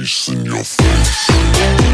face in your face.